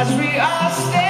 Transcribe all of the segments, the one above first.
as we are standing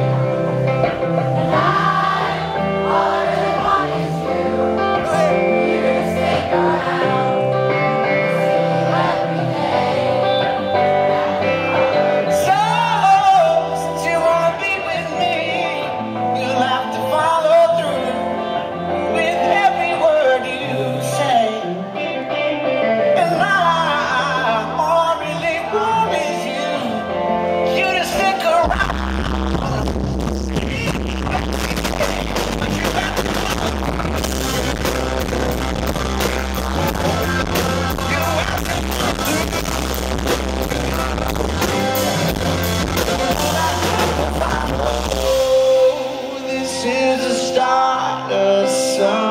the sun.